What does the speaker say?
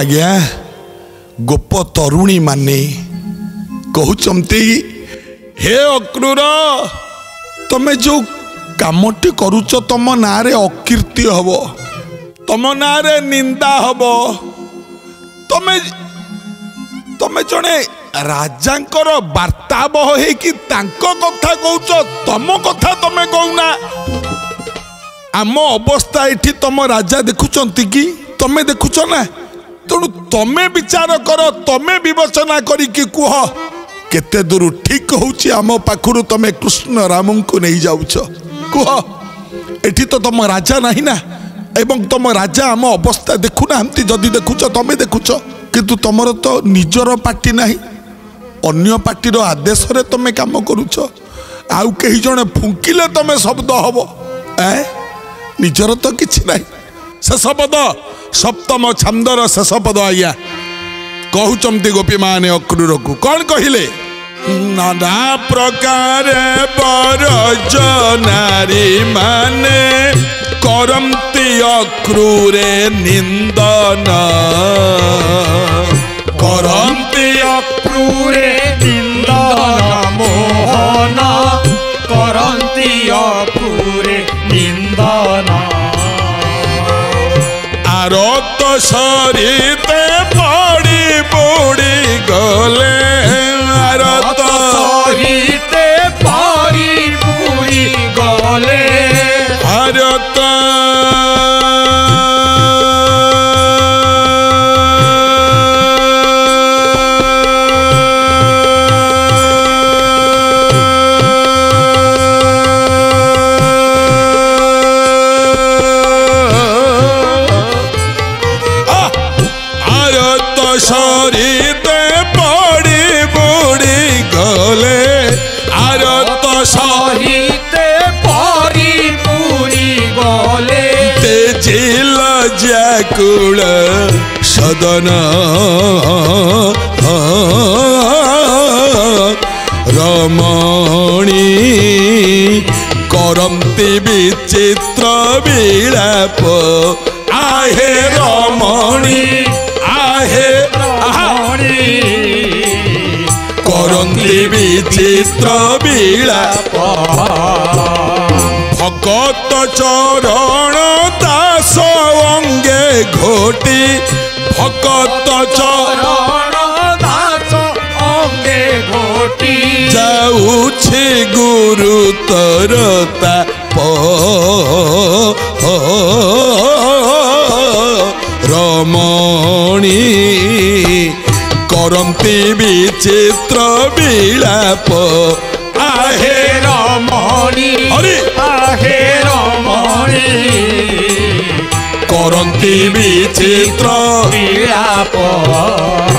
ଆଜ୍ଞା ଗୋପ ତରୁଣୀମାନେ କହୁଛନ୍ତି ହେ ଅକ୍ରୁର ତମେ ଯେଉଁ କାମଟି କରୁଛ ତମ ନାଁରେ ଅକୀର୍ତ୍ତି ହେବ ତମ ନାଁରେ ନିନ୍ଦା ହବ ତମେ ତମେ ଜଣେ ରାଜାଙ୍କର ବାର୍ତ୍ତାବହ ହେଇକି ତାଙ୍କ କଥା କହୁଛ ତମ କଥା ତମେ କହୁନା ଆମ ଅବସ୍ଥା ଏଠି ତମ ରାଜା ଦେଖୁଛନ୍ତି କି ତମେ ଦେଖୁଛ ନା ତେଣୁ ତମେ ବିଚାର କର ତମେ ବିବେଚନା କରିକି କୁହ କେତେ ଦୂର ଠିକ୍ ହେଉଛି ଆମ ପାଖରୁ ତମେ କୃଷ୍ଣ ରାମଙ୍କୁ ନେଇଯାଉଛ କୁହ ଏଠି ତ ତମ ରାଜା ନାହିଁ ନା ଏବଂ ତମ ରାଜା ଆମ ଅବସ୍ଥା ଦେଖୁନାହାନ୍ତି ଯଦି ଦେଖୁଛ ତମେ ଦେଖୁଛ କିନ୍ତୁ ତମର ତ ନିଜର ପାର୍ଟି ନାହିଁ ଅନ୍ୟ ପାର୍ଟିର ଆଦେଶରେ ତମେ କାମ କରୁଛ ଆଉ କେହି ଜଣେ ଫୁଙ୍କିଲେ ତମେ ଶବ୍ଦ ହେବ ଏ ନିଜର ତ କିଛି ନାହିଁ ସେ ଶବ୍ଦ ସପ୍ତମ ଛାନ୍ଦର ଶେଷ ପଦ ଆଜ୍ଞା କହୁଛନ୍ତି ଗୋପୀମାନେ ଅକ୍ରୁରକୁ କ'ଣ କହିଲେ নানা প্রকারে বরজ নারী মানে করন্তি অক্রূরে নিন্দন করন্তি অক্রূরে নিন্দন रोत सारी ते पाड़ी बोड़ी শরীতে পড়ি বুড়ি গলে আর তো শরীতে পড়ি বুড়ি গলে তেজিল জাকুল সদন রমণী করন্তি বিচিত্র বিলাপ আহে রমণী আহে অঙ্গি বিচিত্র বিলাপ ভগত চরণ দাস অঙ্গে ঘটি ভগত চরণ দাস অঙ্গে ঘটি যাউছে গুরু তরতা প রমণী କରନ୍ତି ବିଚିତ୍ର ବିଳାପ ଆହେ ରମଣୀ ଆହେ ରମଣୀ କରନ୍ତି ବିଚିତ୍ର ବିଳାପ